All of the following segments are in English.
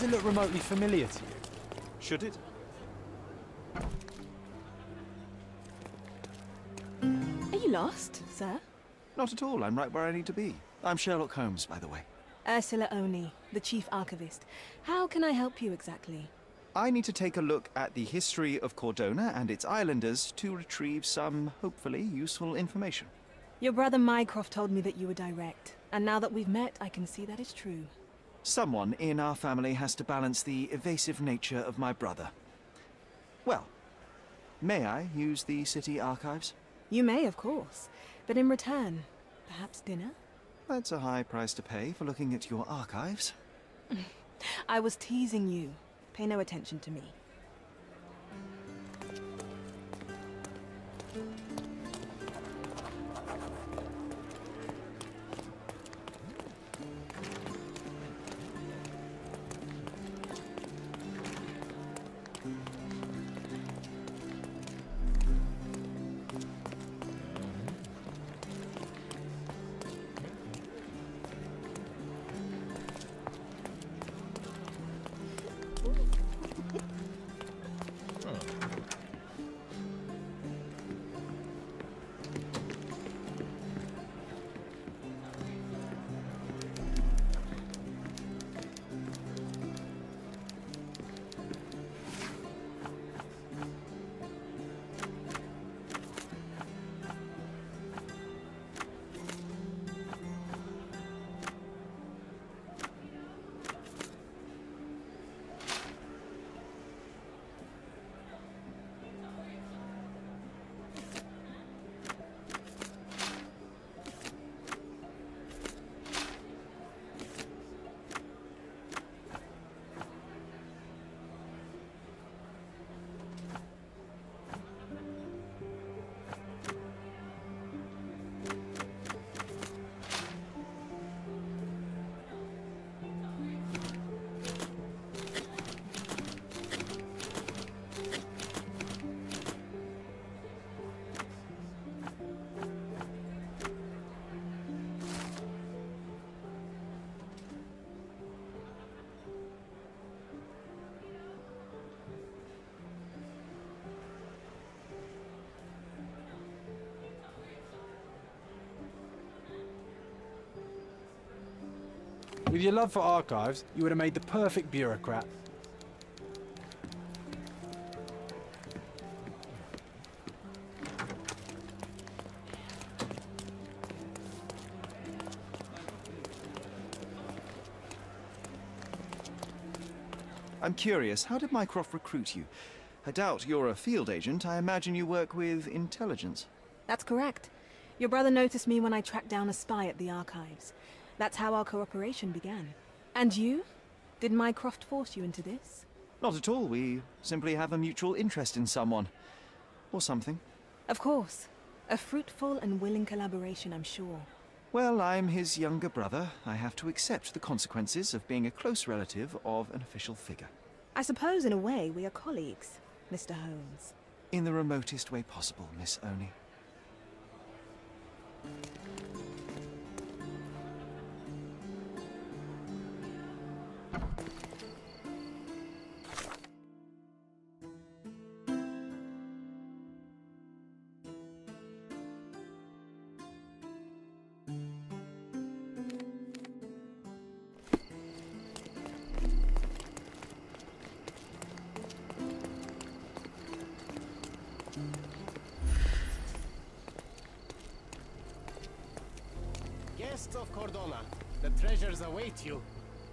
Does it look remotely familiar to you? Should it? Are you lost, sir? Not at all. I'm right where I need to be. I'm Sherlock Holmes, by the way. Ursula Oni, the Chief Archivist. How can I help you exactly? I need to take a look at the history of Cordona and its islanders to retrieve some, hopefully, useful information. Your brother Mycroft told me that you were direct, and now that we've met, I can see that is true. Someone in our family has to balance the evasive nature of my brother. Well, may I use the city archives? You may, of course, but in return, perhaps dinner? That's a high price to pay for looking at your archives. I was teasing you. Pay no attention to me. With your love for archives, you would have made the perfect bureaucrat. I'm curious, how did Mycroft recruit you? I doubt you're a field agent. I imagine you work with intelligence. That's correct. Your brother noticed me when I tracked down a spy at the archives. That's how our cooperation began. And you? Did Mycroft force you into this? Not at all. We simply have a mutual interest in someone. Or something. Of course. A fruitful and willing collaboration, I'm sure. Well, I'm his younger brother. I have to accept the consequences of being a close relative of an official figure. I suppose, in a way, we are colleagues, Mr. Holmes. In the remotest way possible, Miss Oni. Guests of Cordona, the treasures await you.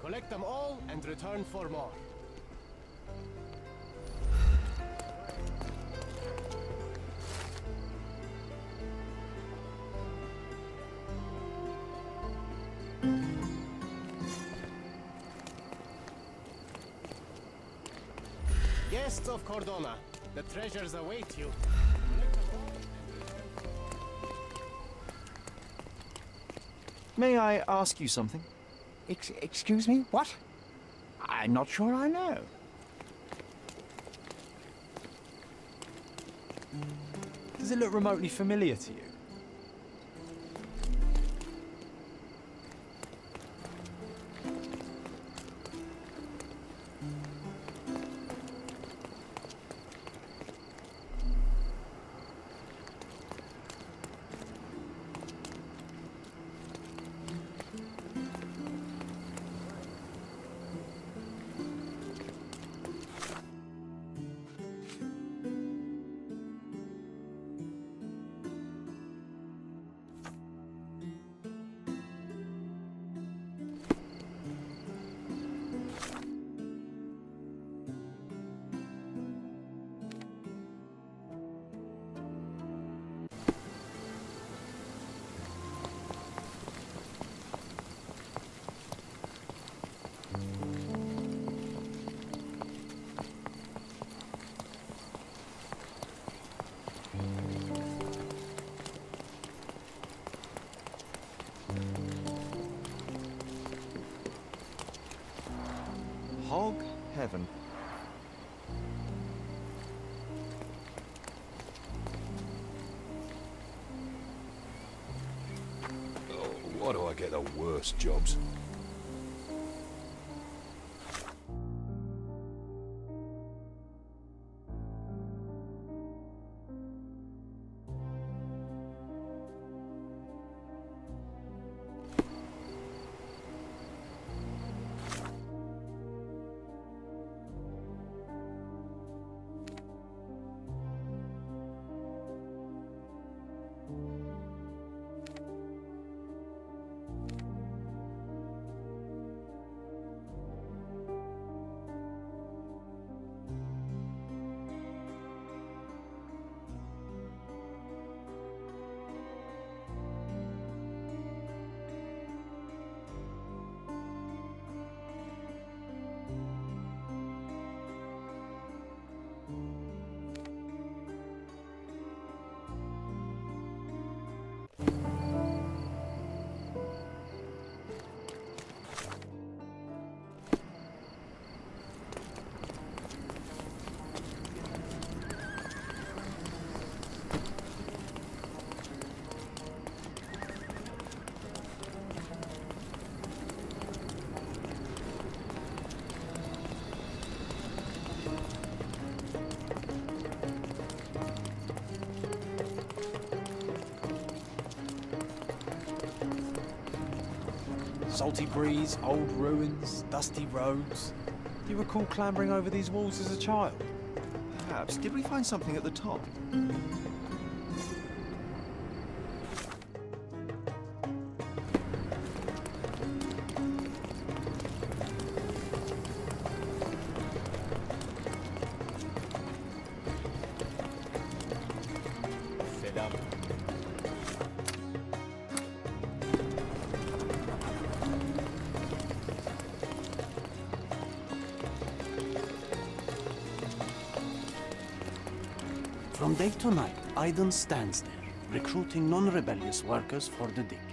Collect them all and return for more. Guests of Cordona, the treasures await you. May I ask you something? Ex excuse me? What? I'm not sure I know. Does it look remotely familiar to you? Jobs? Salty breeze, old ruins, dusty roads. Do you recall clambering over these walls as a child? Perhaps. Did we find something at the top? Day Aiden stands there, recruiting non-rebellious workers for the dig.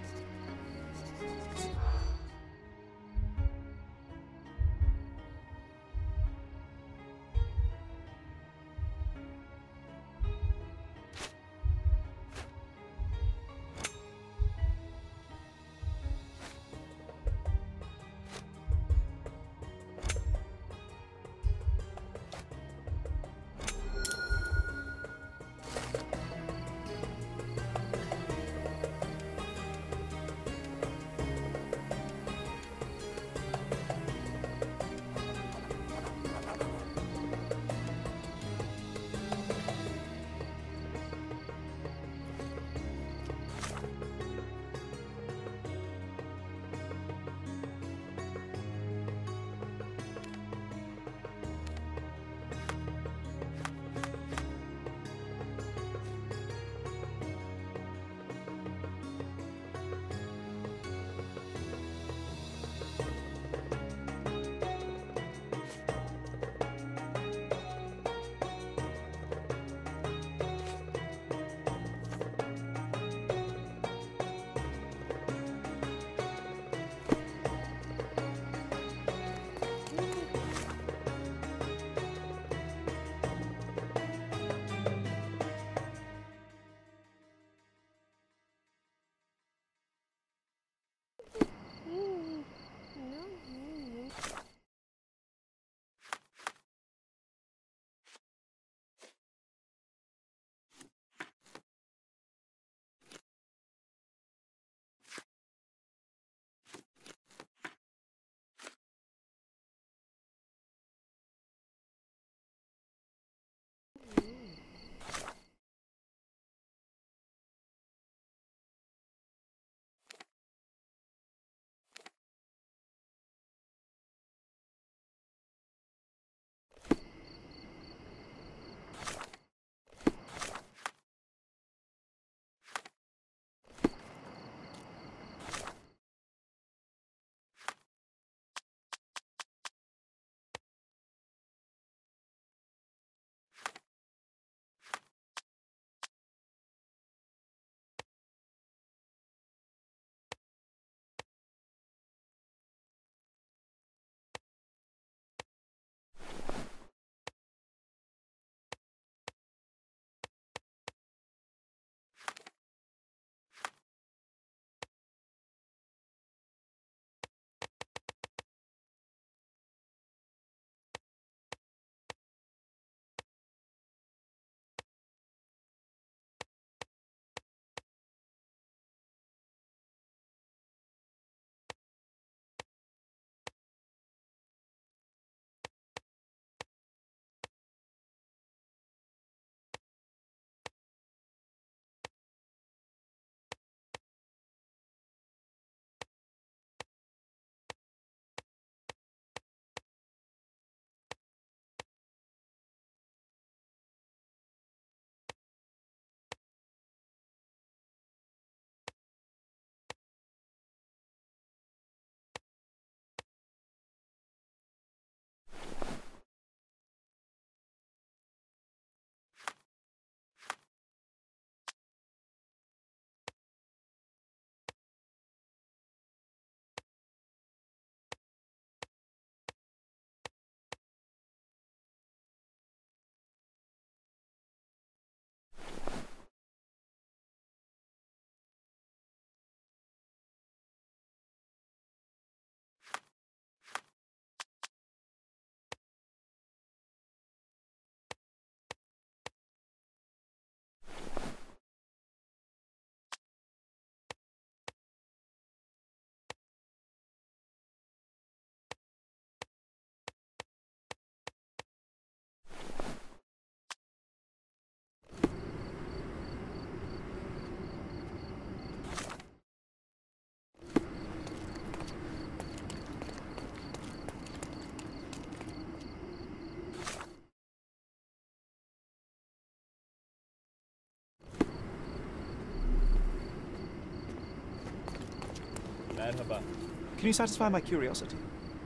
Can you satisfy my curiosity?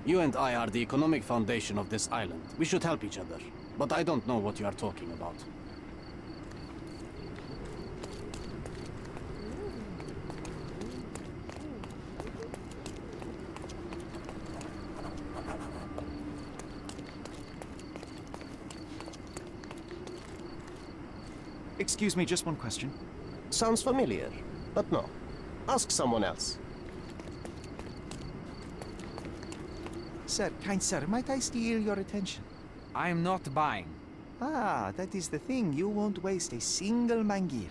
You and I are the economic foundation of this island. We should help each other. But I don't know what you are talking about. Excuse me, just one question. Sounds familiar, but no. Ask someone else. Sir, kind sir, might I steal your attention? I'm not buying. Ah, that is the thing. You won't waste a single mangir.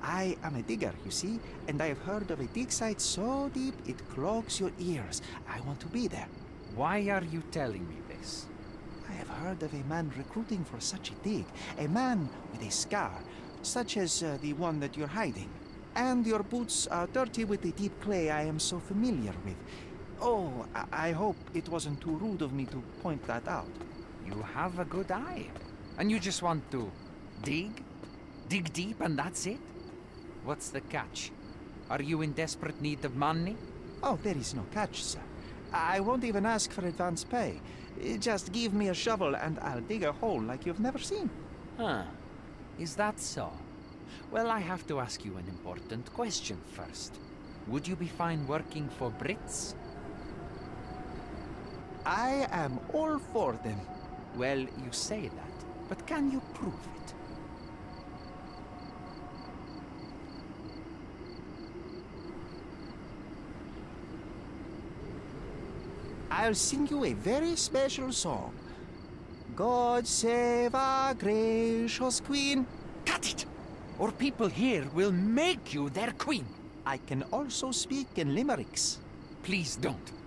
I am a digger, you see, and I have heard of a dig site so deep it clogs your ears. I want to be there. Why are you telling me this? I have heard of a man recruiting for such a dig. A man with a scar, such as uh, the one that you're hiding. And your boots are dirty with the deep clay I am so familiar with. Oh, I, I hope it wasn't too rude of me to point that out. You have a good eye. And you just want to dig? Dig deep and that's it? What's the catch? Are you in desperate need of money? Oh, there is no catch, sir. I won't even ask for advance pay. Just give me a shovel and I'll dig a hole like you've never seen. Huh. Is that so? Well, I have to ask you an important question first. Would you be fine working for Brits? I am all for them. Well, you say that, but can you prove it? I'll sing you a very special song. God save our gracious queen. Cut it! Or people here will make you their queen. I can also speak in limericks. Please don't.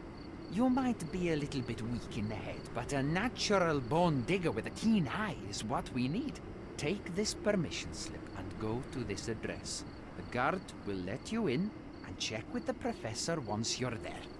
You might be a little bit weak in the head, but a natural born digger with a keen eye is what we need. Take this permission slip and go to this address. The guard will let you in and check with the professor once you're there.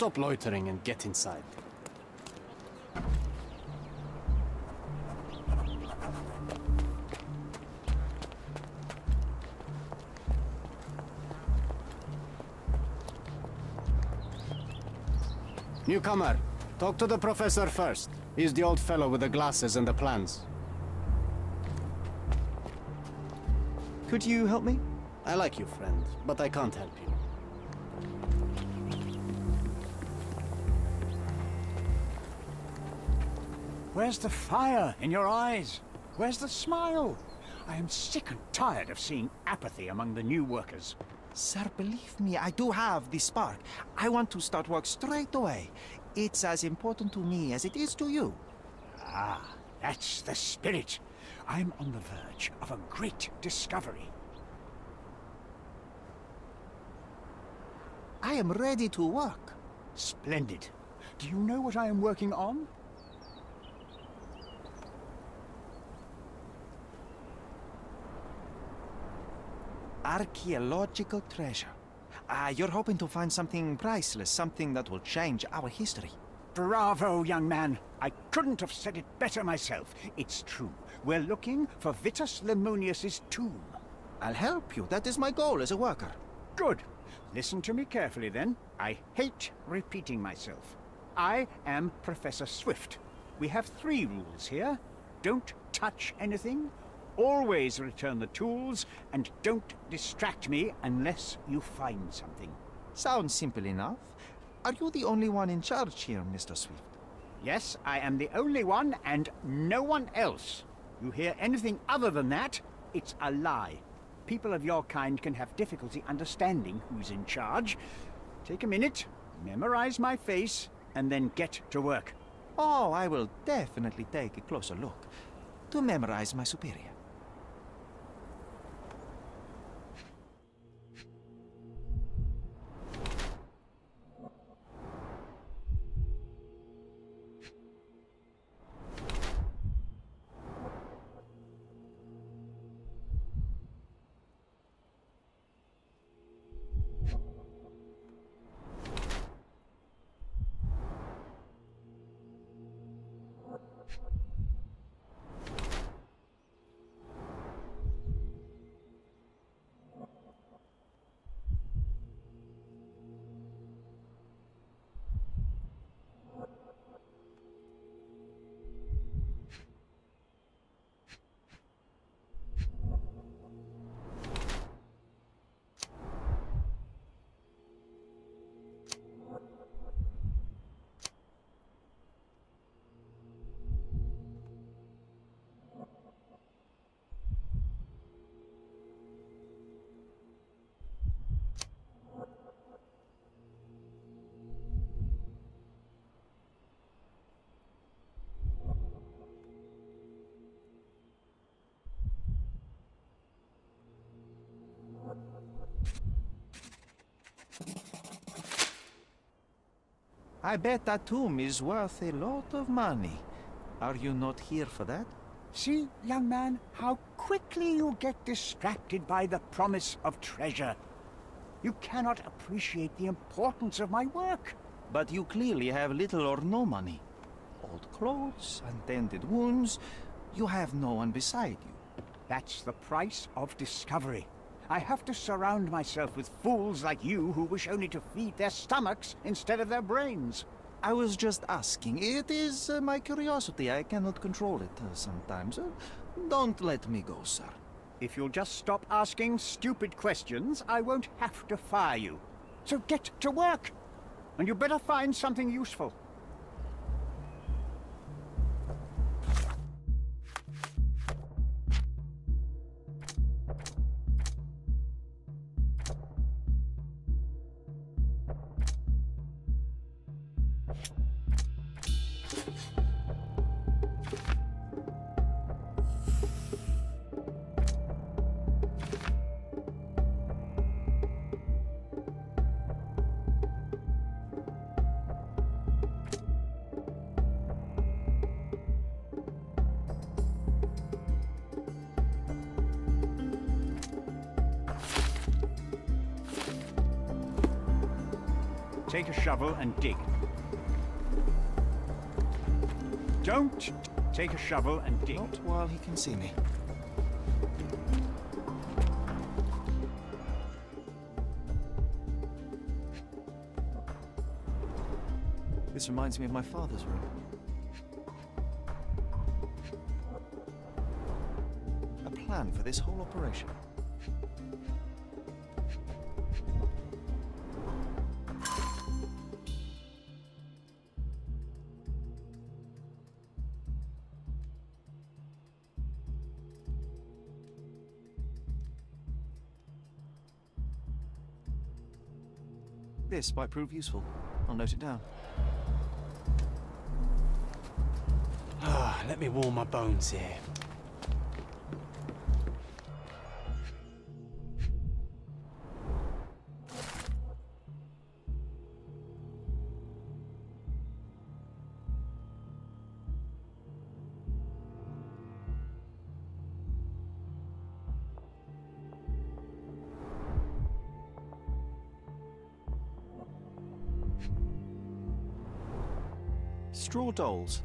Stop loitering and get inside. Newcomer, talk to the professor first. He's the old fellow with the glasses and the plans. Could you help me? I like you, friend, but I can't help you. Where's the fire in your eyes? Where's the smile? I am sick and tired of seeing apathy among the new workers. Sir, believe me, I do have the spark. I want to start work straight away. It's as important to me as it is to you. Ah, that's the spirit. I'm on the verge of a great discovery. I am ready to work. Splendid. Do you know what I am working on? Archaeological treasure. Ah, you're hoping to find something priceless, something that will change our history. Bravo, young man. I couldn't have said it better myself. It's true. We're looking for Vitus Lemonius's tomb. I'll help you. That is my goal as a worker. Good. Listen to me carefully then. I hate repeating myself. I am Professor Swift. We have three rules here. Don't touch anything, always return the tools, and don't distract me unless you find something. Sounds simple enough. Are you the only one in charge here, Mr. Swift? Yes, I am the only one and no one else. You hear anything other than that, it's a lie. People of your kind can have difficulty understanding who's in charge. Take a minute, memorize my face, and then get to work. Oh, I will definitely take a closer look to memorize my superior. I bet that tomb is worth a lot of money. Are you not here for that? See, young man, how quickly you get distracted by the promise of treasure. You cannot appreciate the importance of my work. But you clearly have little or no money. Old clothes, untended wounds. You have no one beside you. That's the price of discovery. I have to surround myself with fools like you who wish only to feed their stomachs instead of their brains. I was just asking. It is uh, my curiosity. I cannot control it uh, sometimes. Uh, don't let me go, sir. If you'll just stop asking stupid questions, I won't have to fire you. So get to work! And you better find something useful. Shovel and dig. Not while he can see me. This reminds me of my father's room. A plan for this whole operation. This might prove useful. I'll note it down. Ah, let me warm my bones here. Straw dolls.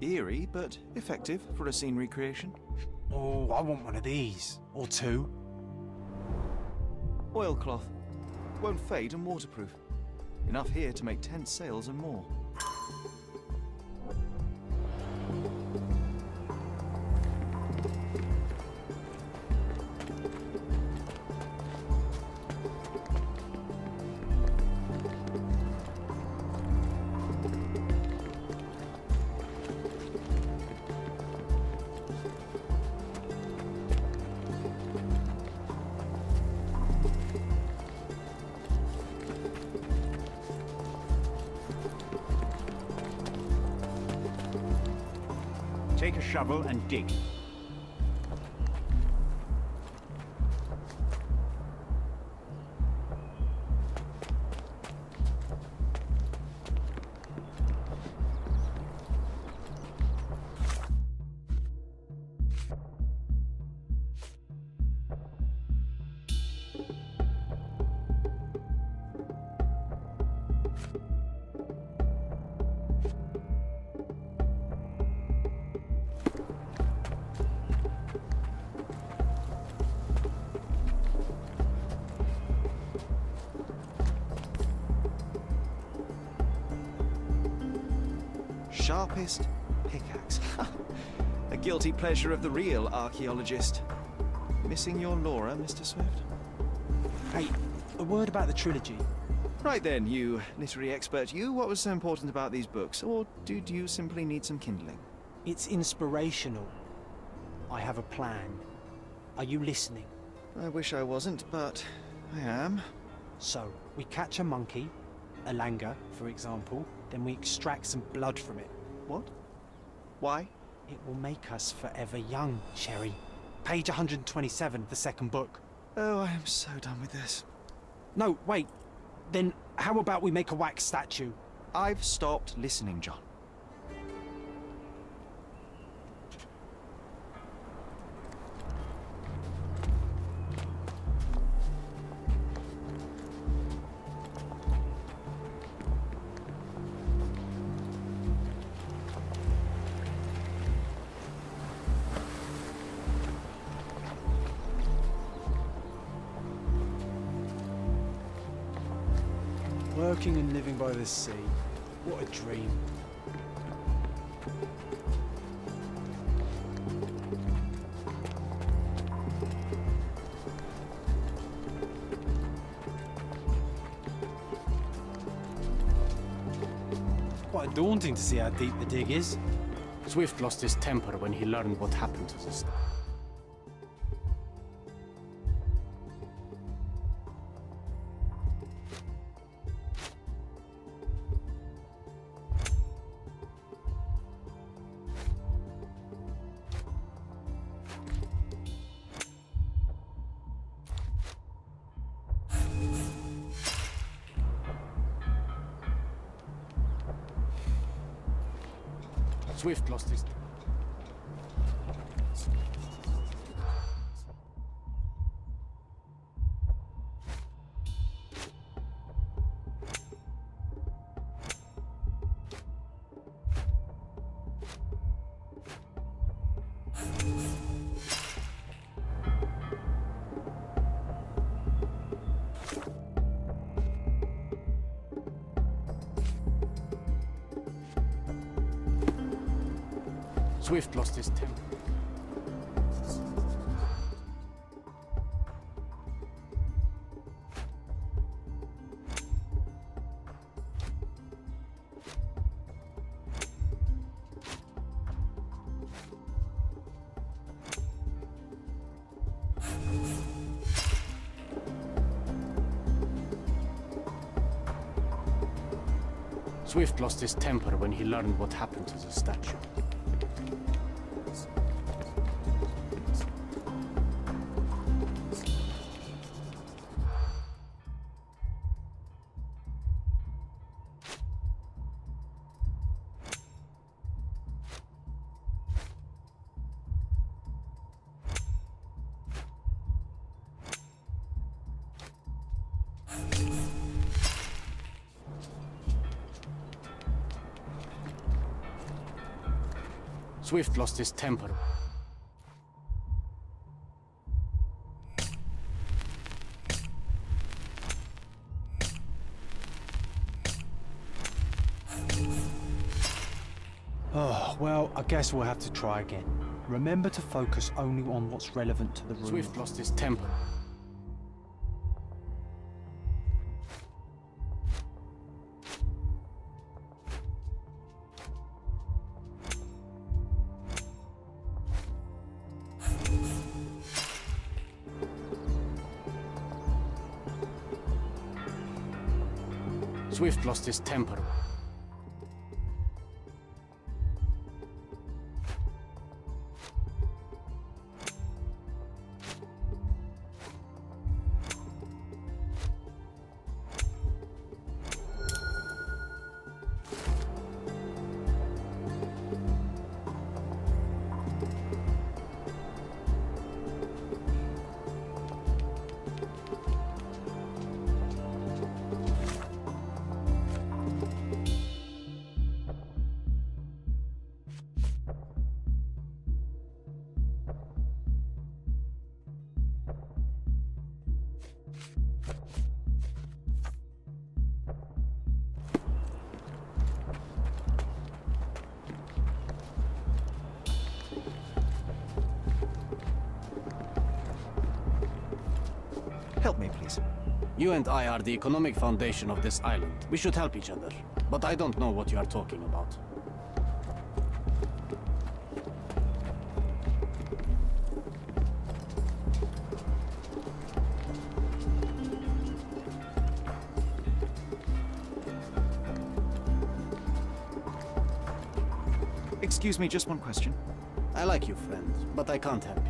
Eerie, but effective for a scene recreation. Oh, I want one of these. Or two. Oilcloth. Won't fade and waterproof. Enough here to make 10 sails and more. Shovel and dig. Pleasure of the real archaeologist. Missing your Laura, Mr. Swift? Hey, a word about the trilogy. Right then, you literary expert, you, what was so important about these books? Or did you simply need some kindling? It's inspirational. I have a plan. Are you listening? I wish I wasn't, but I am. So, we catch a monkey, a langur, for example, then we extract some blood from it. What? Why? It will make us forever young, Sherry. Page 127 of the second book. Oh, I am so done with this. No, wait. Then how about we make a wax statue? I've stopped listening, John. By the sea. What a dream. Quite daunting to see how deep the dig is. Swift lost his temper when he learned what happened to the star. Swift lost his temper when he learned what happened to the statue. Swift lost his temper. Oh, well, I guess we'll have to try again. Remember to focus only on what's relevant to the room. Swift lost his temper. Swift lost You and I are the economic foundation of this island. We should help each other. But I don't know what you are talking about. Excuse me, just one question. I like you, friend, but I can't help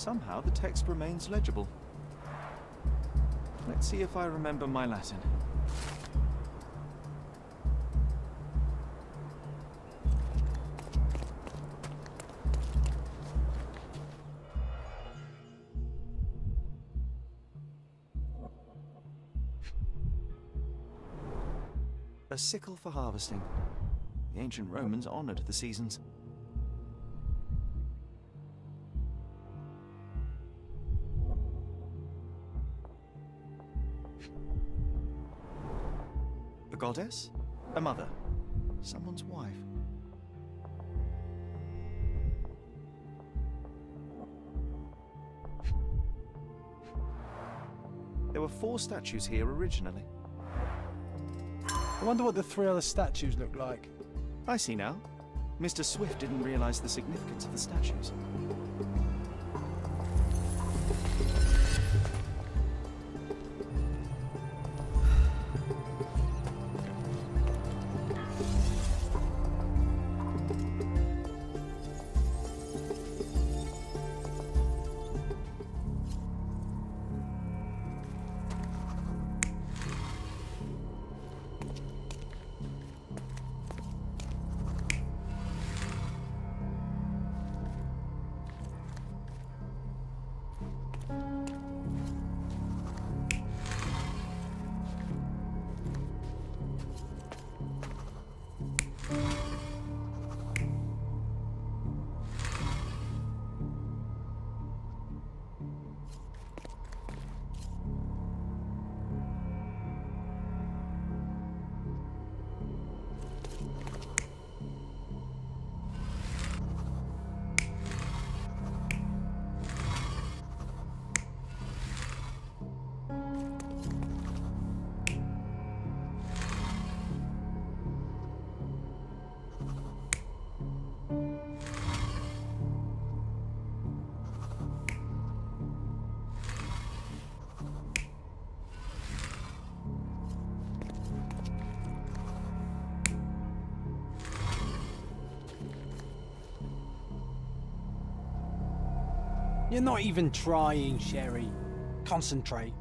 Somehow the text remains legible. Let's see if I remember my Latin. A sickle for harvesting. The ancient Romans honored the seasons. Goddess? A mother? Someone's wife? There were four statues here originally. I wonder what the three other statues look like. I see now. Mr. Swift didn't realize the significance of the statues. You're not even trying, Sherly. Concentrate.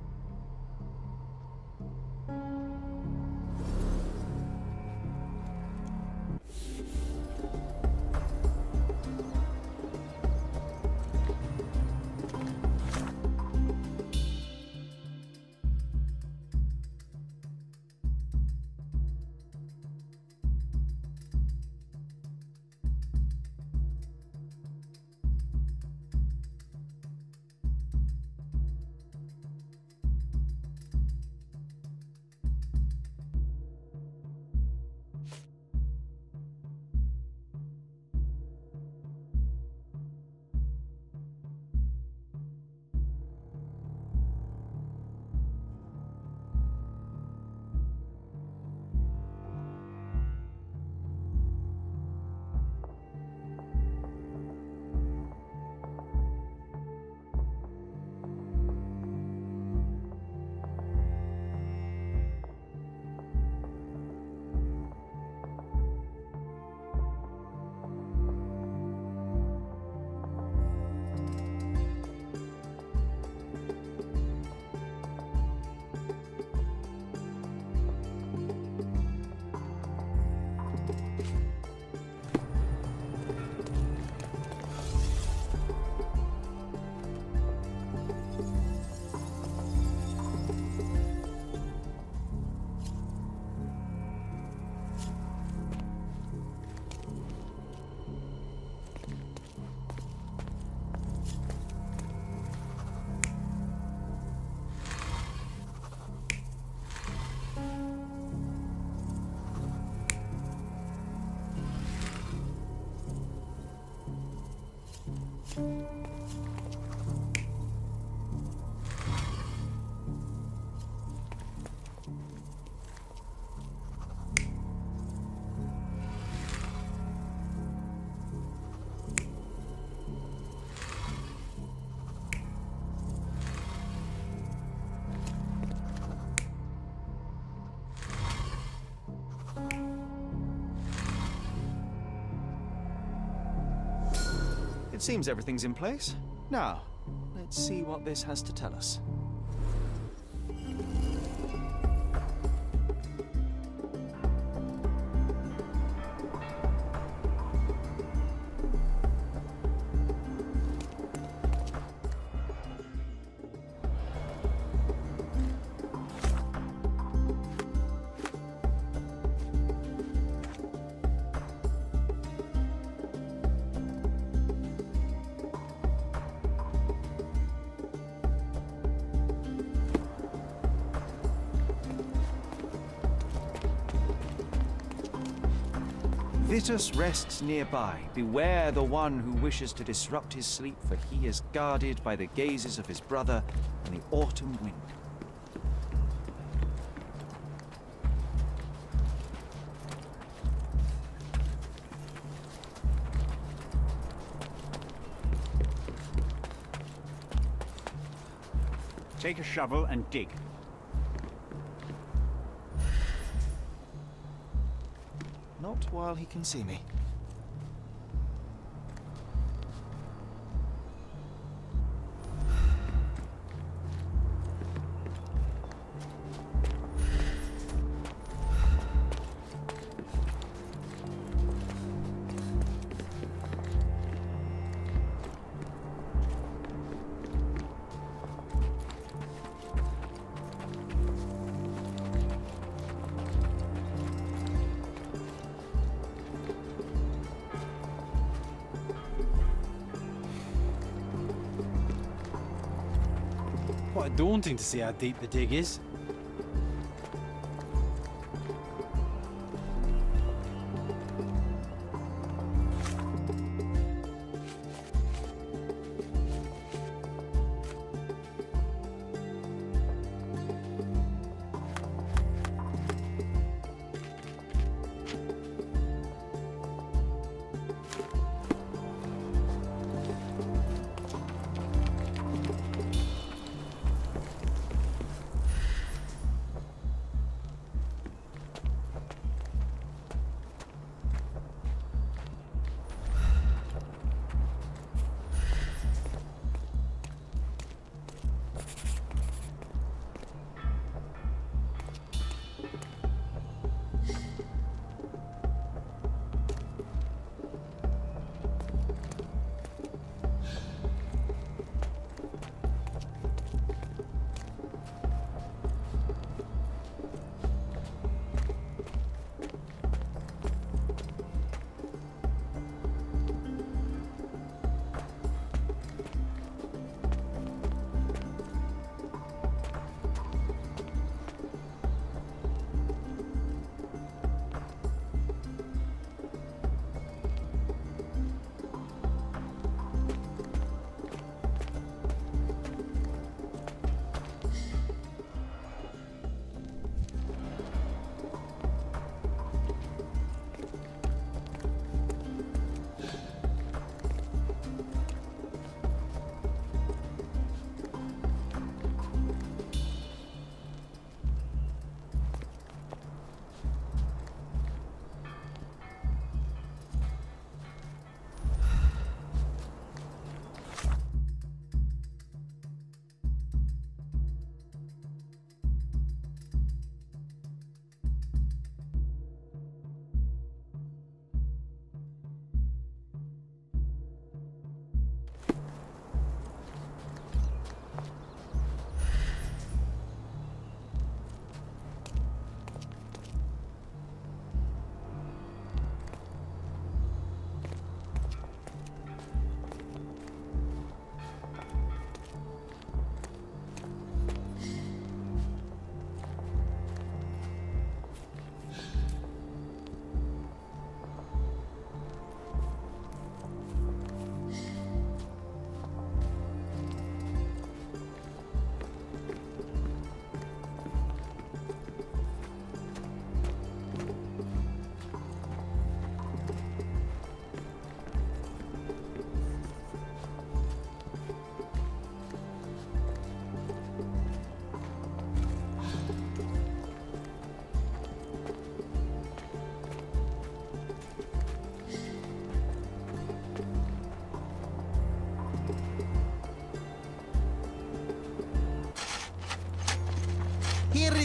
It seems everything's in place. Now, let's see what this has to tell us. Vitus rests nearby. Beware the one who wishes to disrupt his sleep, for he is guarded by the gazes of his brother and the autumn wind. Take a shovel and dig. While he can see me. Daunting to see how deep the dig is.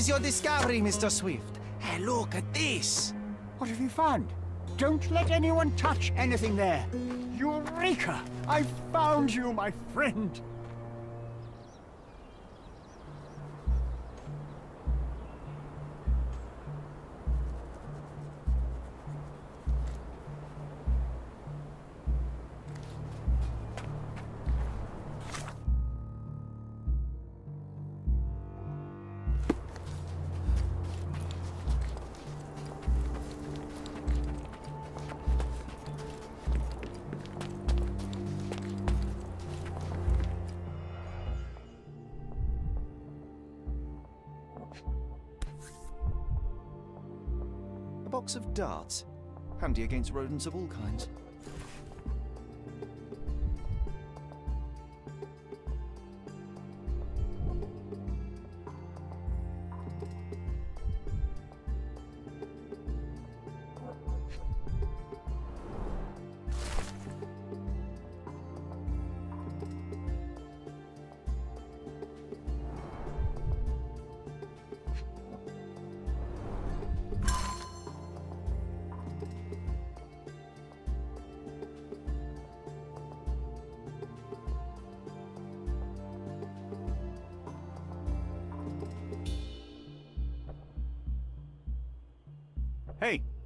Is your discovery, Mr. Swift. Hey, look at this. What have you found? Don't let anyone touch anything there. Eureka! I found you, my friend. Box of darts. Handy against rodents of all kinds.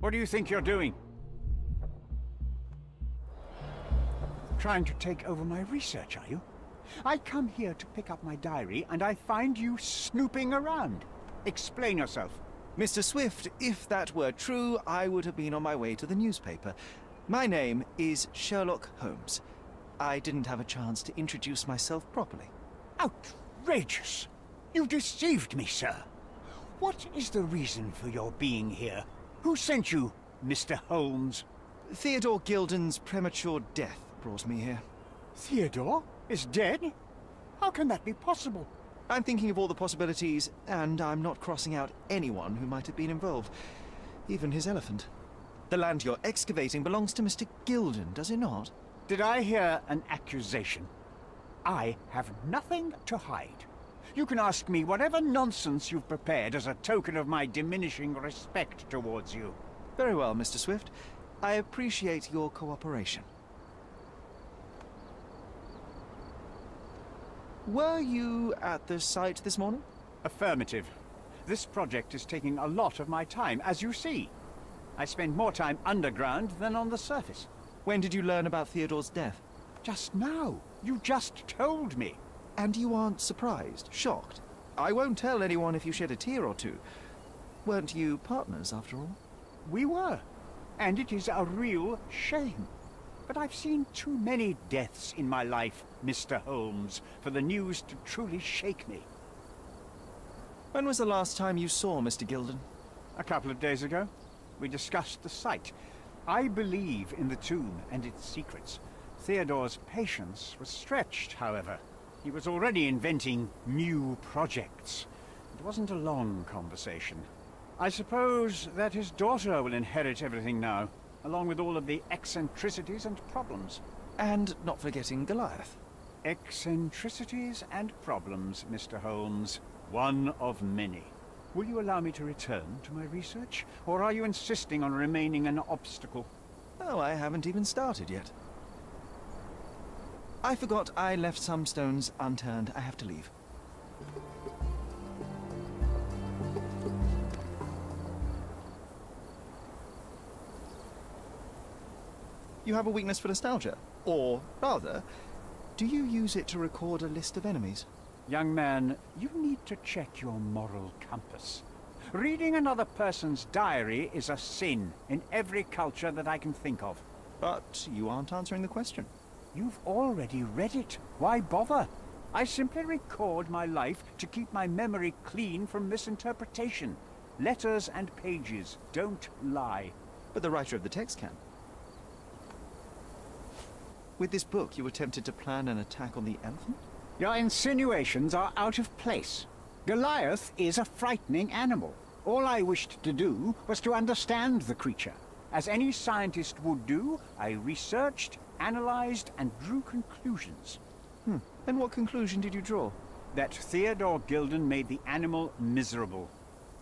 What do you think you're doing? Trying to take over my research, are you? I come here to pick up my diary, and I find you snooping around. Explain yourself. Mr. Swift, if that were true, I would have been on my way to the newspaper. My name is Sherlock Holmes. I didn't have a chance to introduce myself properly. Outrageous! You deceived me, sir. What is the reason for your being here? Who sent you, Mr. Holmes? Theodore Gilden's premature death brought me here. Theodore is dead? How can that be possible? I'm thinking of all the possibilities, and I'm not crossing out anyone who might have been involved. Even his elephant. The land you're excavating belongs to Mr. Gilden, does it not? Did I hear an accusation? I have nothing to hide. You can ask me whatever nonsense you've prepared as a token of my diminishing respect towards you. Very well, Mr. Swift. I appreciate your cooperation. Were you at the site this morning? Affirmative. This project is taking a lot of my time, as you see. I spend more time underground than on the surface. When did you learn about Theodore's death? Just now. You just told me. And you aren't surprised, shocked? I won't tell anyone if you shed a tear or two. Weren't you partners, after all? We were. And it is a real shame. But I've seen too many deaths in my life, Mr. Holmes, for the news to truly shake me. When was the last time you saw Mr. Gilden? A couple of days ago. We discussed the site. I believe in the tomb and its secrets. Theodore's patience was stretched, however. He was already inventing new projects. It wasn't a long conversation. I suppose that his daughter will inherit everything now, along with all of the eccentricities and problems. And not forgetting Goliath. Eccentricities and problems, Mr. Holmes. One of many. Will you allow me to return to my research, or are you insisting on remaining an obstacle? Oh, I haven't even started yet. I forgot I left some stones unturned. I have to leave. You have a weakness for nostalgia? Or, rather, do you use it to record a list of enemies? Young man, you need to check your moral compass. Reading another person's diary is a sin in every culture that I can think of. But you aren't answering the question. You've already read it. Why bother? I simply record my life to keep my memory clean from misinterpretation. Letters and pages don't lie. But the writer of the text can. With this book, you attempted to plan an attack on the elephant? Your insinuations are out of place. Goliath is a frightening animal. All I wished to do was to understand the creature. As any scientist would do, I researched, analyzed, and drew conclusions. Hmm. And what conclusion did you draw? that Theodore Gilden made the animal miserable.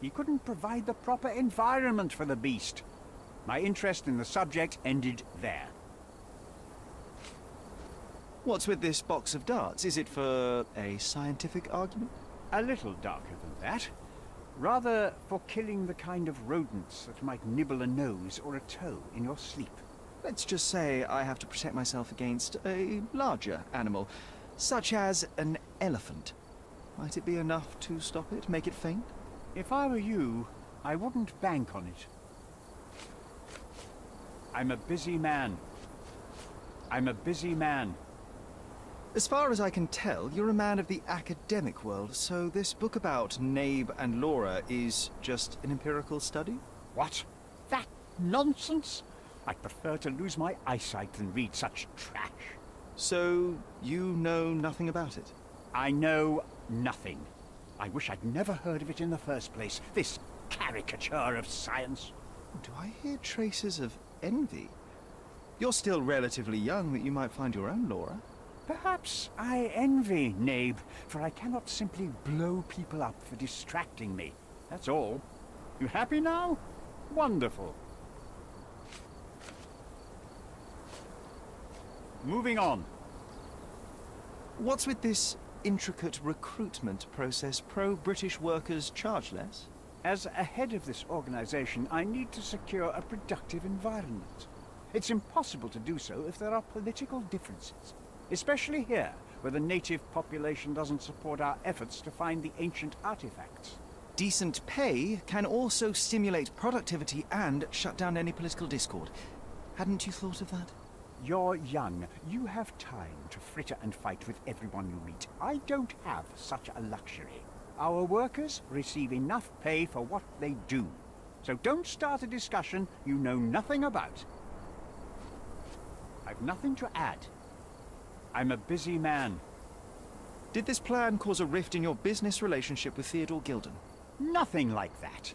He couldn't provide the proper environment for the beast. My interest in the subject ended there. What's with this box of darts? Is it for a scientific argument? A little darker than that. Rather for killing the kind of rodents that might nibble a nose or a toe in your sleep. Let's just say I have to protect myself against a larger animal, such as an elephant. Might it be enough to stop it, make it faint? If I were you, I wouldn't bank on it. I'm a busy man. I'm a busy man. As far as I can tell, you're a man of the academic world, so this book about Nabe and Laura is just an empirical study? What? That nonsense? I'd prefer to lose my eyesight than read such trash. So, you know nothing about it? I know nothing. I wish I'd never heard of it in the first place, this caricature of science. Do I hear traces of envy? You're still relatively young that you might find your own Laura. Perhaps I envy Nabe, for I cannot simply blow people up for distracting me. That's all. You happy now? Wonderful. Moving on. What's with this intricate recruitment process pro-British workers charge less? As a head of this organization, I need to secure a productive environment. It's impossible to do so if there are political differences. Especially here, where the native population doesn't support our efforts to find the ancient artifacts. Decent pay can also stimulate productivity and shut down any political discord. Hadn't you thought of that? You're young. You have time to fritter and fight with everyone you meet. I don't have such a luxury. Our workers receive enough pay for what they do. So don't start a discussion you know nothing about. I've nothing to add. I'm a busy man. Did this plan cause a rift in your business relationship with Theodore Gilden? Nothing like that.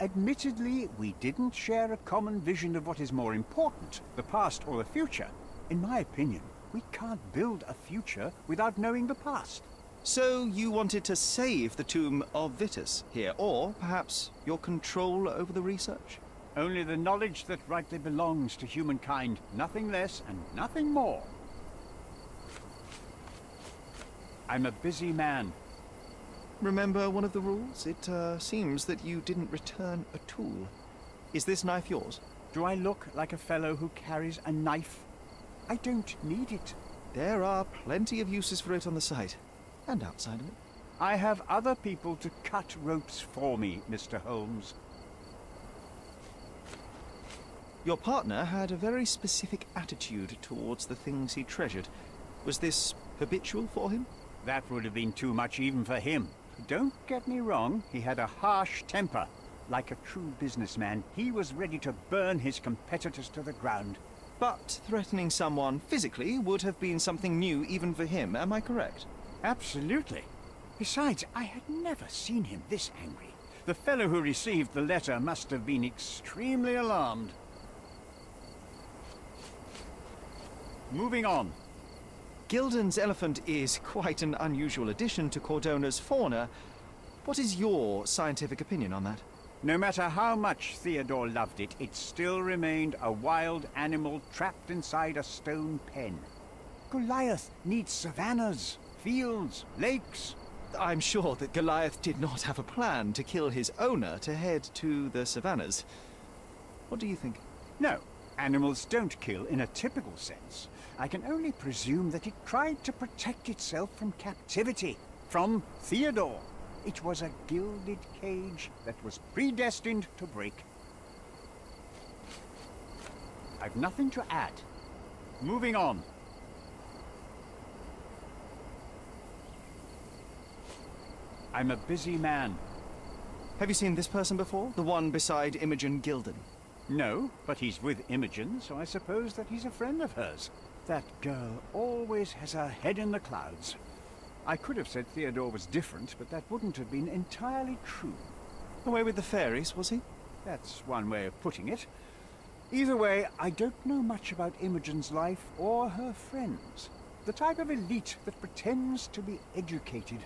Admittedly, we didn't share a common vision of what is more important, the past or the future. In my opinion, we can't build a future without knowing the past. So you wanted to save the tomb of Vitus here, or perhaps your control over the research? Only the knowledge that rightly belongs to humankind, nothing less and nothing more. I'm a busy man. Remember one of the rules? It uh, seems that you didn't return a tool. Is this knife yours? Do I look like a fellow who carries a knife? I don't need it. There are plenty of uses for it on the site, and outside of it. I have other people to cut ropes for me, Mr. Holmes. Your partner had a very specific attitude towards the things he treasured. Was this habitual for him? That would have been too much even for him. Don't get me wrong, he had a harsh temper. Like a true businessman, he was ready to burn his competitors to the ground. But threatening someone physically would have been something new even for him, am I correct? Absolutely. Besides, I had never seen him this angry. The fellow who received the letter must have been extremely alarmed. Moving on. Gilden's elephant is quite an unusual addition to Cordona's fauna. What is your scientific opinion on that? No matter how much Theodore loved it, it still remained a wild animal trapped inside a stone pen. Goliath needs savannas, fields, lakes. I'm sure that Goliath did not have a plan to kill his owner to head to the savannas. What do you think? No, animals don't kill in a typical sense. I can only presume that it tried to protect itself from captivity, from Theodore. It was a gilded cage that was predestined to break. I've nothing to add. Moving on. I'm a busy man. Have you seen this person before? The one beside Imogen Gilden? No, but he's with Imogen, so I suppose that he's a friend of hers. That girl always has her head in the clouds. I could have said Theodore was different, but that wouldn't have been entirely true. Away with the fairies, was he? That's one way of putting it. Either way, I don't know much about Imogen's life or her friends. The type of elite that pretends to be educated.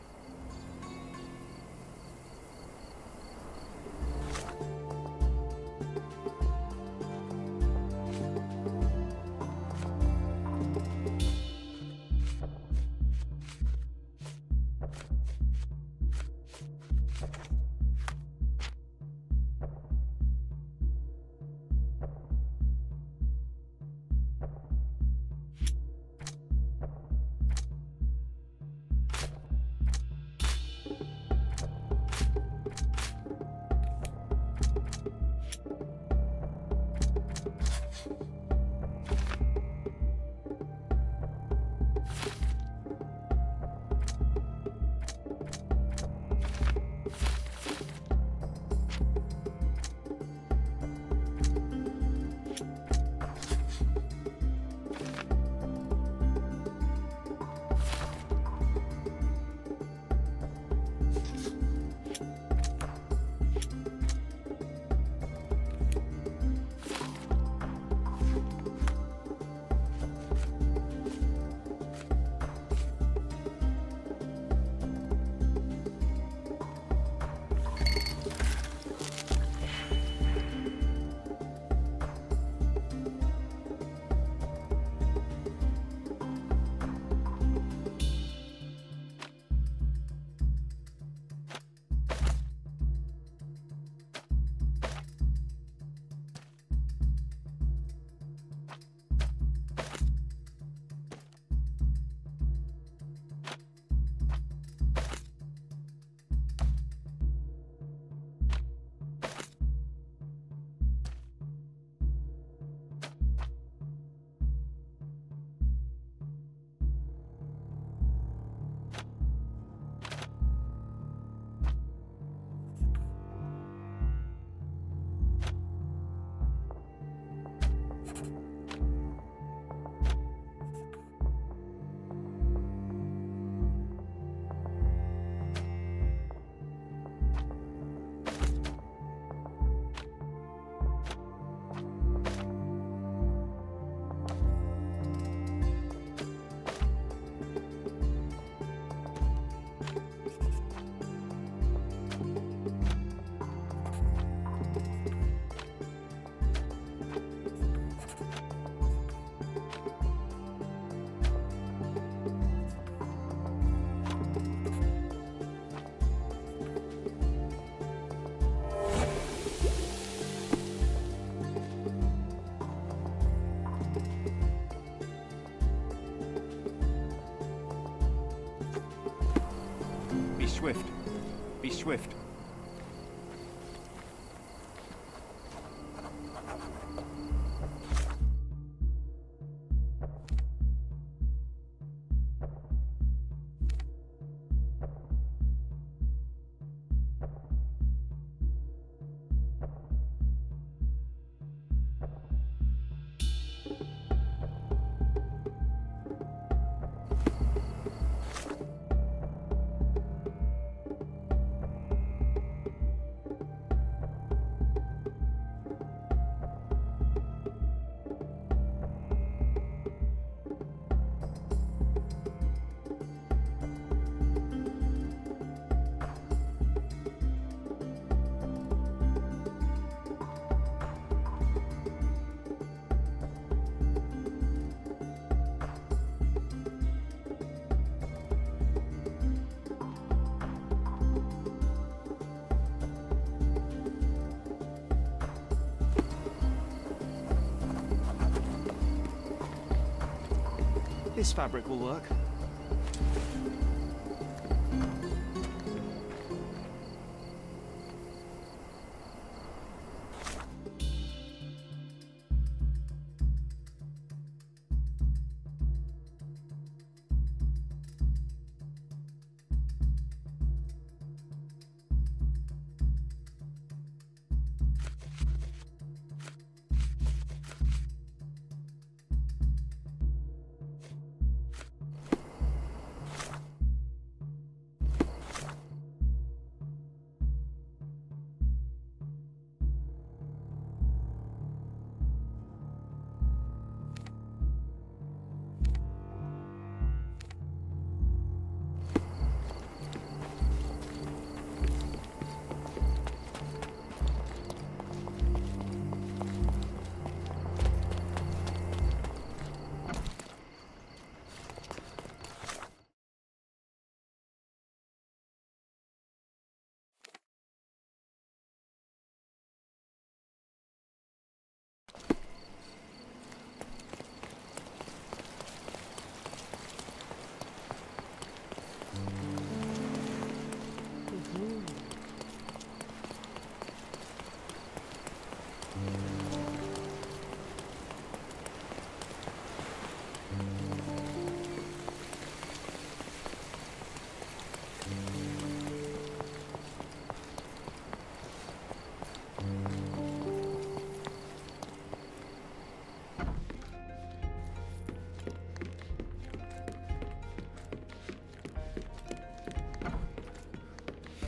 This fabric will work.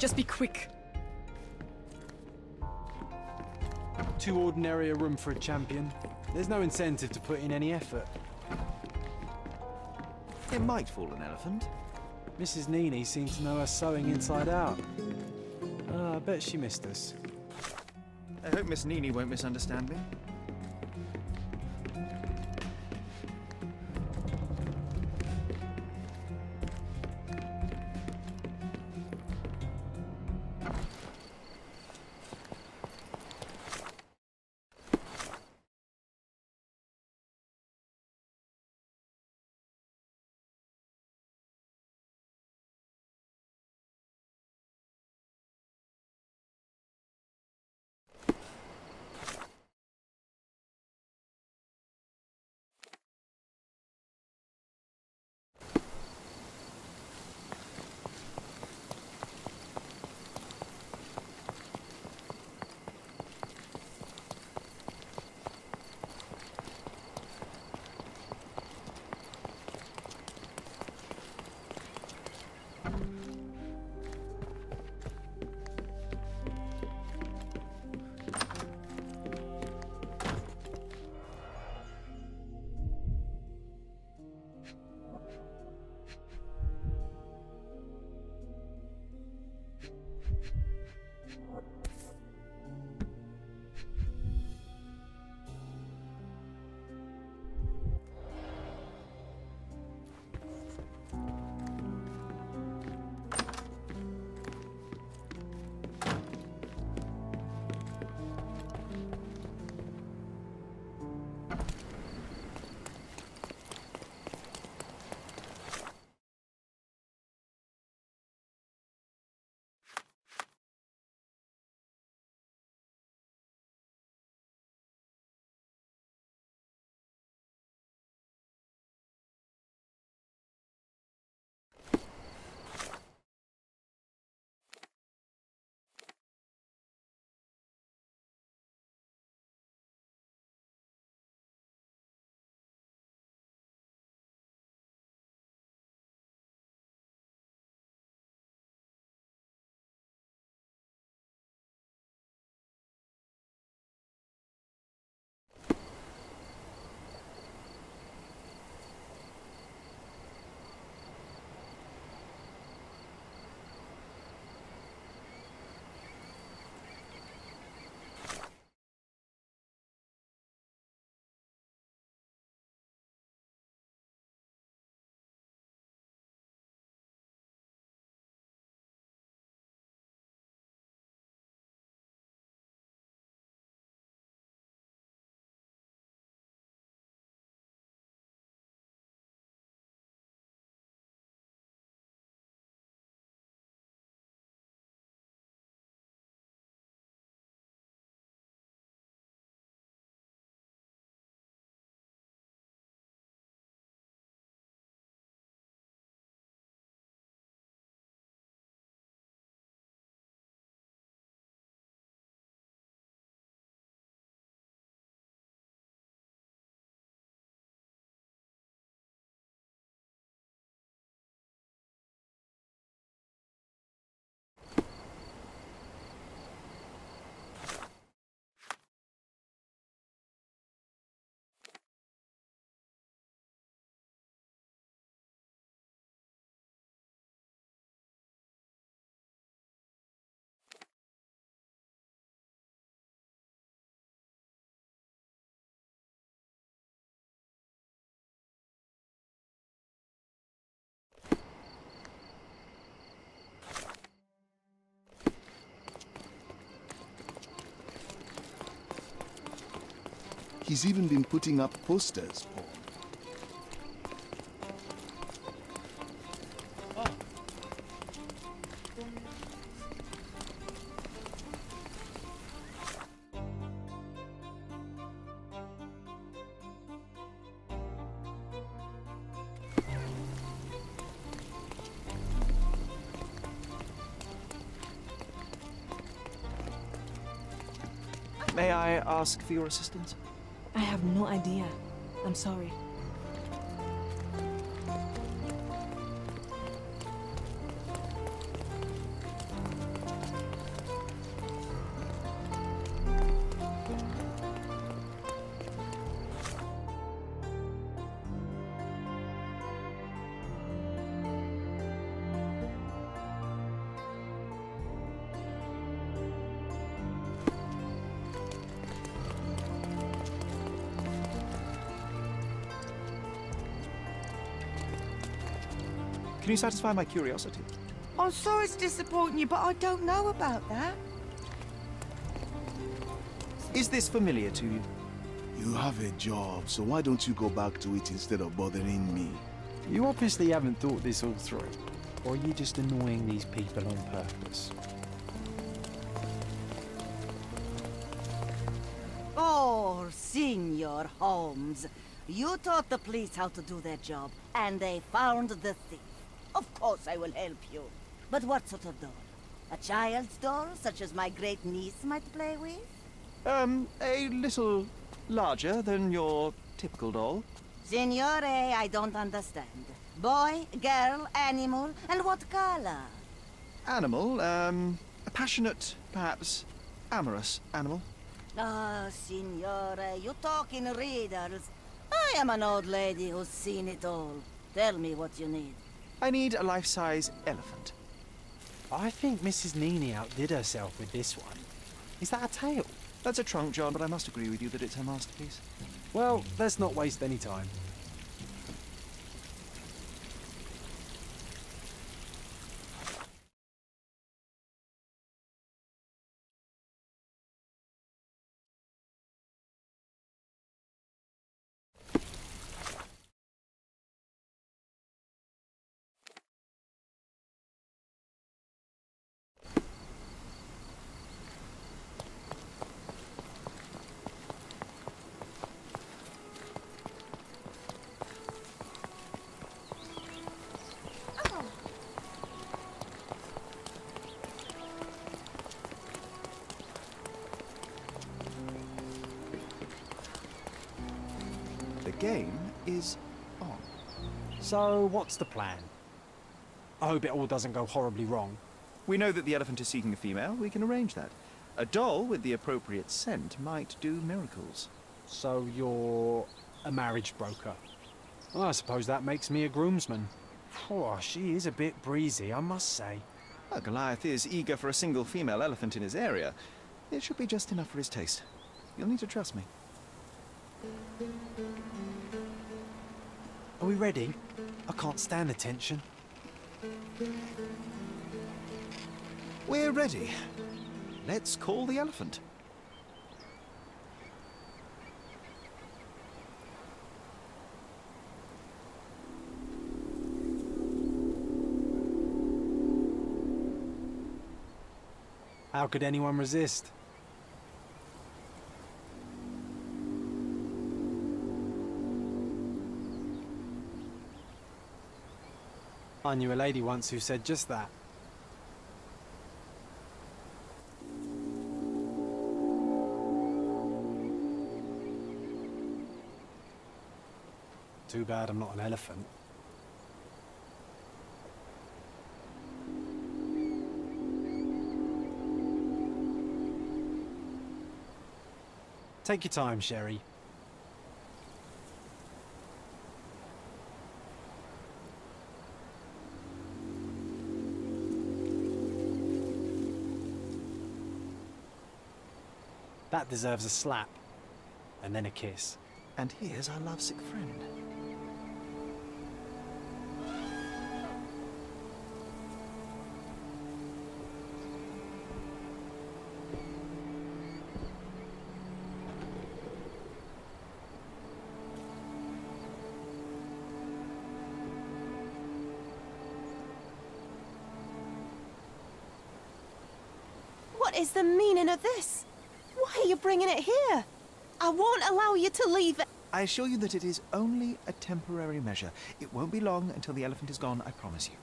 Just be quick. Too ordinary a room for a champion. There's no incentive to put in any effort. It might fool an elephant. Mrs. Nini seems to know her sewing inside out. Ah, I bet she missed us. I hope Miss Nini won't misunderstand me. He's even been putting up posters, Paul. May I ask for your assistance? I have no idea. I'm sorry. Can you satisfy my curiosity? I'm sorry it's disappointing you, but I don't know about that. Is this familiar to you? You have a job, so why don't you go back to it instead of bothering me? You obviously haven't thought this all through. Or are you just annoying these people on purpose? Oh, Signor Holmes. You taught the police how to do their job, and they found the thief. Of course I will help you. But what sort of doll? A child's doll, such as my great niece might play with? Um, a little larger than your typical doll. Signore, I don't understand. Boy, girl, animal, and what color? Animal, um, a passionate, perhaps amorous animal. Ah, signore, you talk in riddles. I am an old lady who's seen it all. Tell me what you need. I need a life-size elephant. I think Mrs. Nini outdid herself with this one. Is that a tail? That's a trunk, John, but I must agree with you that it's her masterpiece. Well, let's not waste any time. Game is on. So, what's the plan? I hope it all doesn't go horribly wrong. We know that the elephant is seeking a female. We can arrange that. A doll with the appropriate scent might do miracles. So, you're a marriage broker? Well, I suppose that makes me a groomsman. Oh, she is a bit breezy, I must say. Well, Goliath is eager for a single female elephant in his area. It should be just enough for his taste. You'll need to trust me. Are we ready? I can't stand the tension. We're ready. Let's call the elephant. How could anyone resist? I knew a lady once who said just that. Too bad I'm not an elephant. Take your time, Sherly. That deserves a slap. And then a kiss. And here's our lovesick friend. What is the meaning of this? Are bringing it here? I won't allow you to leave it. I assure you that it is only a temporary measure. It won't be long until the elephant is gone, I promise you.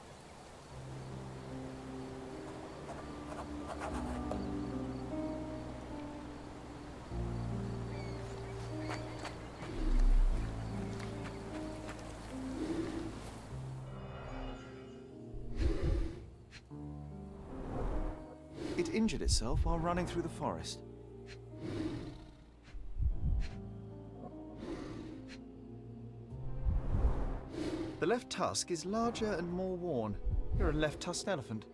It injured itself while running through the forest. The left tusk is larger and more worn. You're a left-tusked elephant.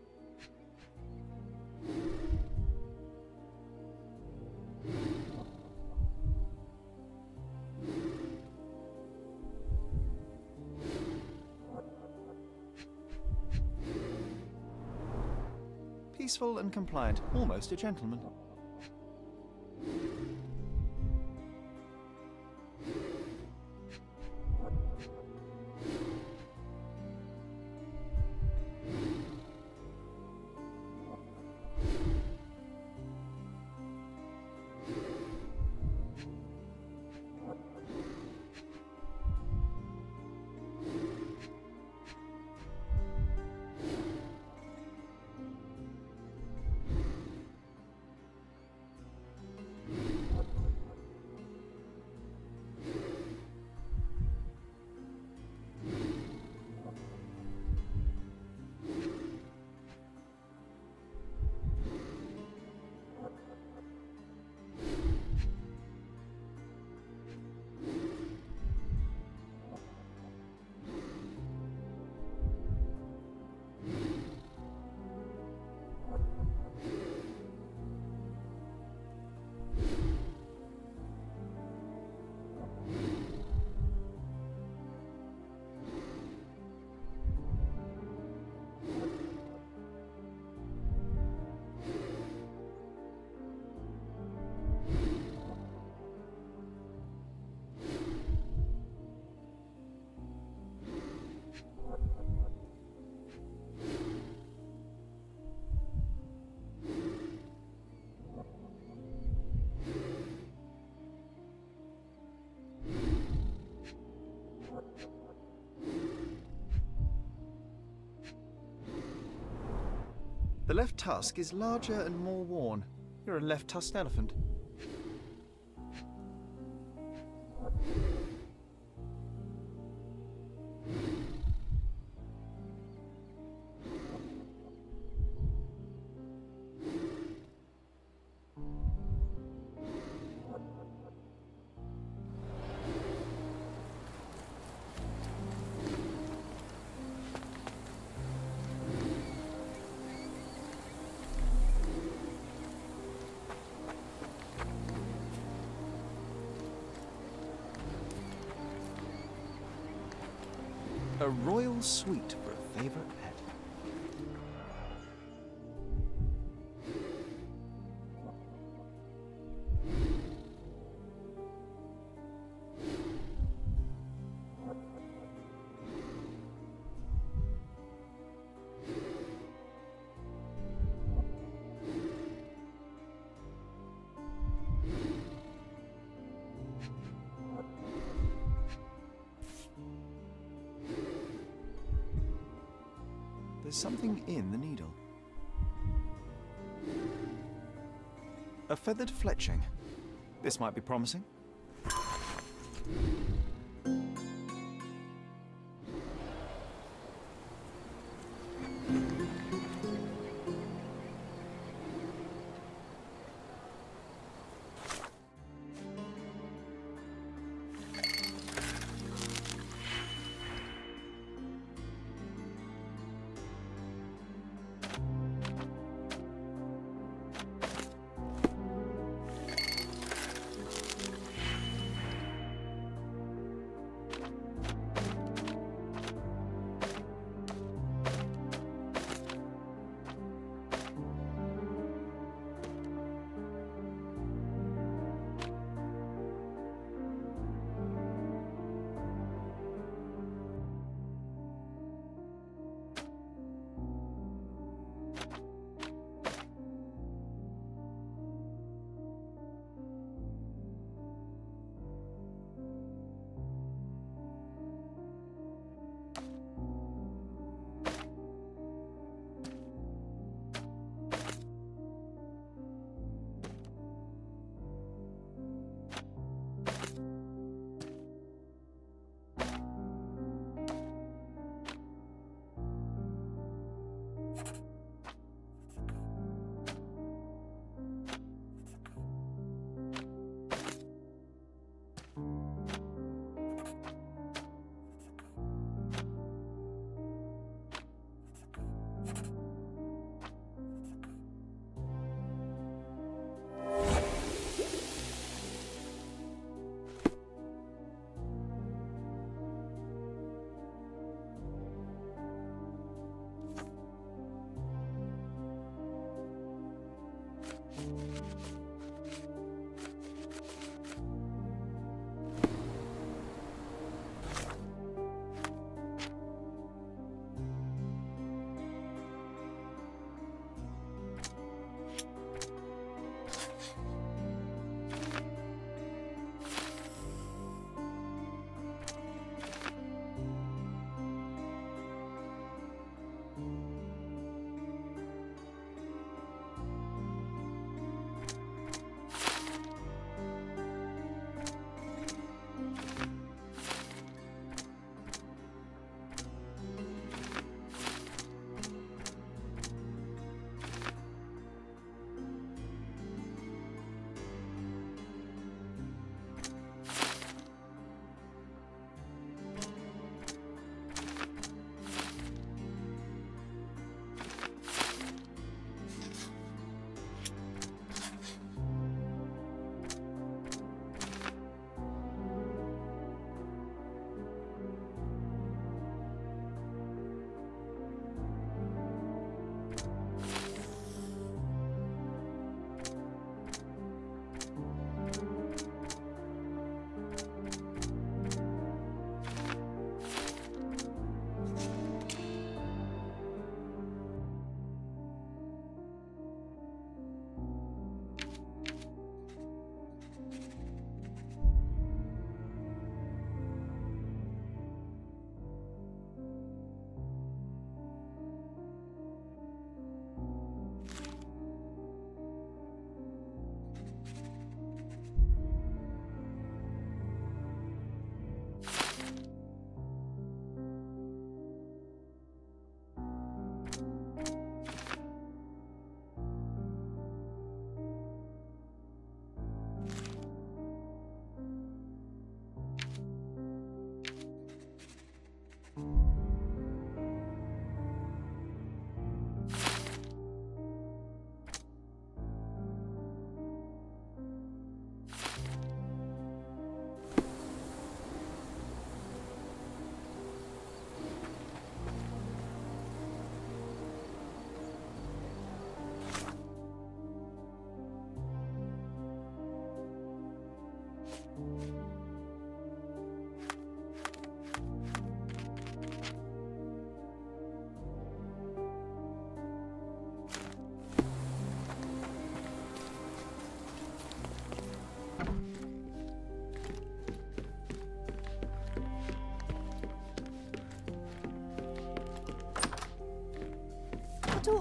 Peaceful and compliant, almost a gentleman. The left tusk is larger and more worn. You're a left-tusked elephant. Royal There's something in the needle. A feathered fletching. This might be promising.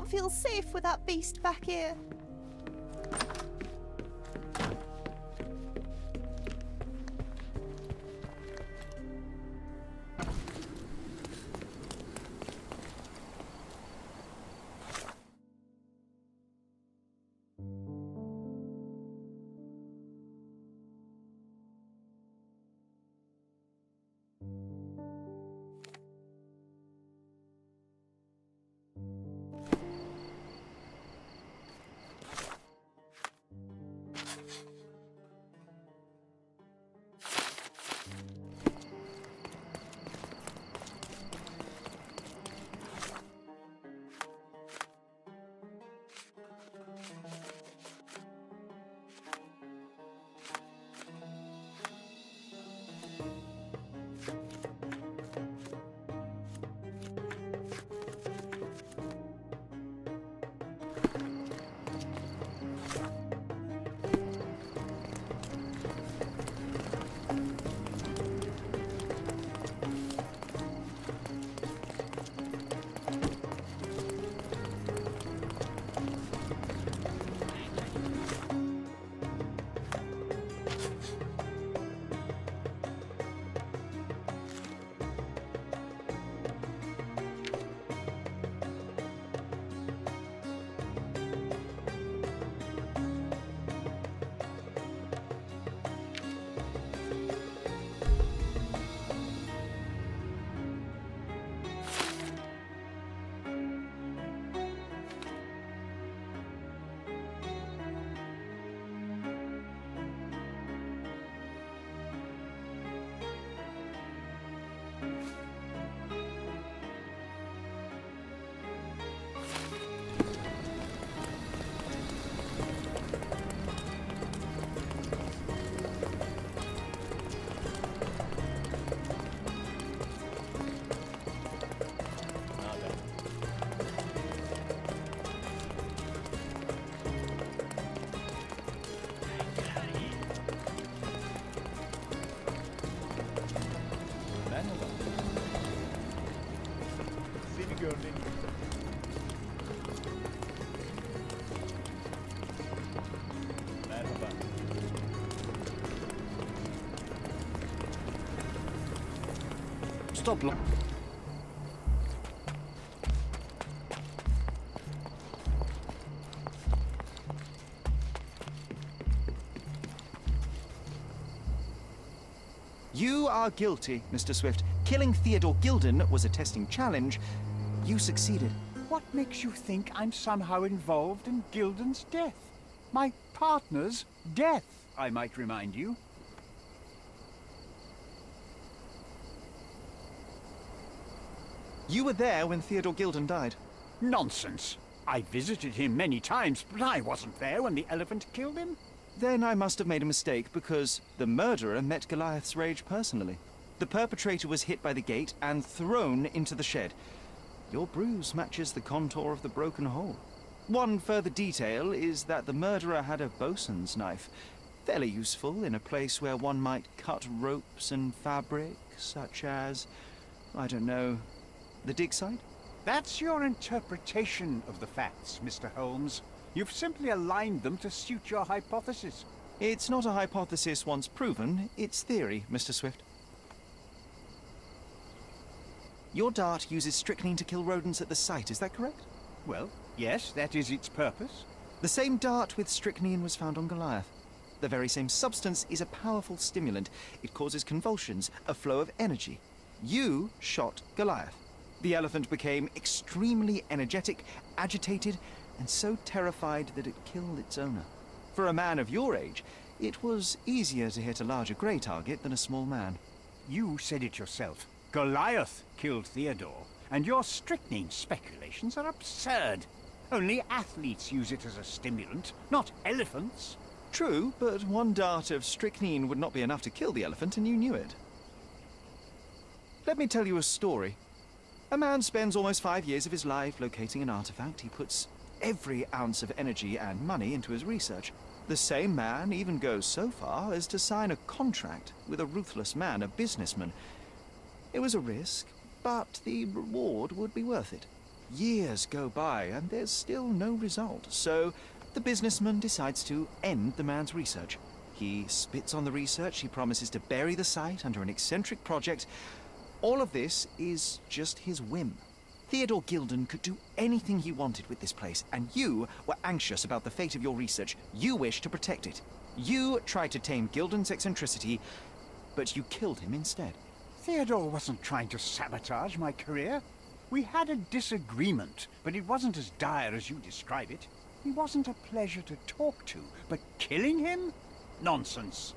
Feel safe with that beast back here. Stop. Lo- You are guilty, Mr. Swift. Killing Theodore Gilden was a testing challenge. You succeeded. What makes you think I'm somehow involved in Gilden's death? My partner's death, I might remind you. You were there when Theodore Gilden died. Nonsense. I visited him many times, but I wasn't there when the elephant killed him. Then I must have made a mistake because the murderer met Goliath's rage personally. The perpetrator was hit by the gate and thrown into the shed. Your bruise matches the contour of the broken hole. One further detail is that the murderer had a bosun's knife, fairly useful in a place where one might cut ropes and fabric, such as, I don't know, the dig site? That's your interpretation of the facts, Mr. Holmes. You've simply aligned them to suit your hypothesis. It's not a hypothesis once proven, it's theory, Mr. Swift. Your dart uses strychnine to kill rodents at the site, is that correct? Well, yes, that is its purpose. The same dart with strychnine was found on Goliath. The very same substance is a powerful stimulant. It causes convulsions, a flow of energy. You shot Goliath. The elephant became extremely energetic, agitated, and so terrified that it killed its owner. For a man of your age, it was easier to hit a larger grey target than a small man. You said it yourself. Goliath killed Theodore, and your strychnine speculations are absurd. Only athletes use it as a stimulant, not elephants. True, but one dart of strychnine would not be enough to kill the elephant, and you knew it. Let me tell you a story. A man spends almost five years of his life locating an artifact. He puts every ounce of energy and money into his research. The same man even goes so far as to sign a contract with a ruthless man, a businessman. It was a risk, but the reward would be worth it. Years go by and there's still no result, so the businessman decides to end the man's research. He spits on the research, he promises to bury the site under an eccentric project. All of this is just his whim. Theodore Gilden could do anything he wanted with this place, and you were anxious about the fate of your research. You wished to protect it. You tried to tame Gilden's eccentricity, but you killed him instead. Theodore wasn't trying to sabotage my career. We had a disagreement, but it wasn't as dire as you describe it. He wasn't a pleasure to talk to, but killing him? Nonsense.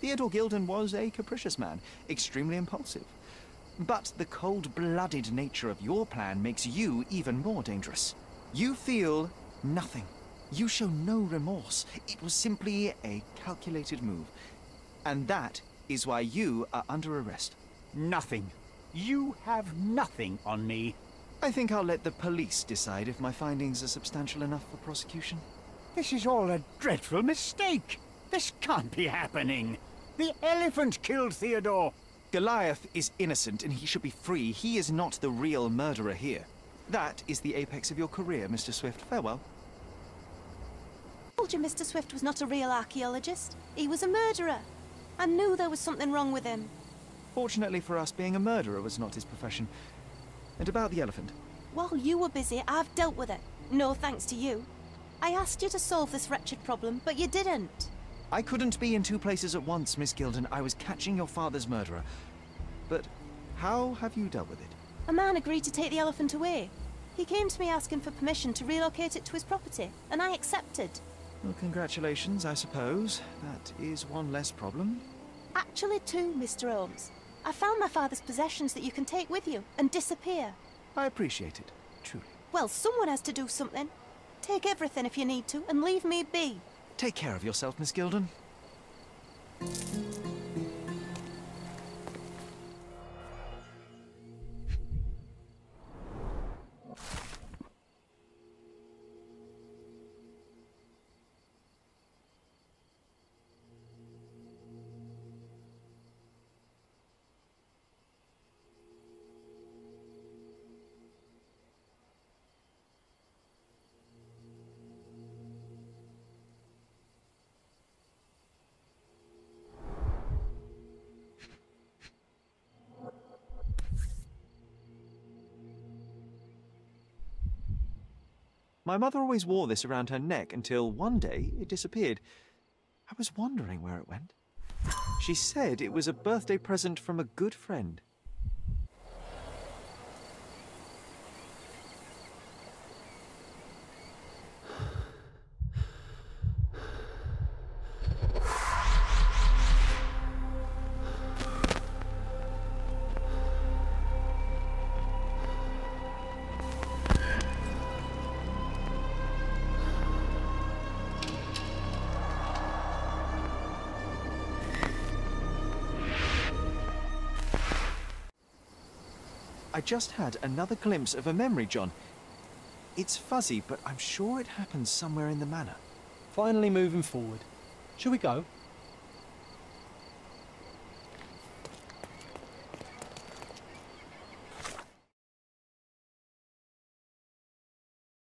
Theodore Gilden was a capricious man, extremely impulsive. But the cold-blooded nature of your plan makes you even more dangerous. You feel nothing. You show no remorse. It was simply a calculated move. And that is why you are under arrest. Nothing. You have nothing on me. I think I'll let the police decide if my findings are substantial enough for prosecution. This is all a dreadful mistake. This can't be happening. The elephant killed Theodore. Goliath is innocent and he should be free. He is not the real murderer here. That is the apex of your career, Mr. Swift. Farewell. I told you Mr. Swift was not a real archaeologist. He was a murderer. I knew there was something wrong with him. Fortunately for us, being a murderer was not his profession. And about the elephant. While you were busy, I've dealt with it. No thanks to you. I asked you to solve this wretched problem, but you didn't. I couldn't be in two places at once, Miss Gilden. I was catching your father's murderer. But how have you dealt with it? A man agreed to take the elephant away. He came to me asking for permission to relocate it to his property, and I accepted. Well, congratulations, I suppose. That is one less problem. Actually, two, Mr. Holmes. I found my father's possessions that you can take with you and disappear. I appreciate it, truly. Well, someone has to do something. Take everything if you need to, and leave me be. Take care of yourself, Miss Gilden. My mother always wore this around her neck until one day it disappeared. I was wondering where it went. She said it was a birthday present from a good friend. I just had another glimpse of a memory, John. It's fuzzy, but I'm sure it happened somewhere in the manor. Finally moving forward. Shall we go?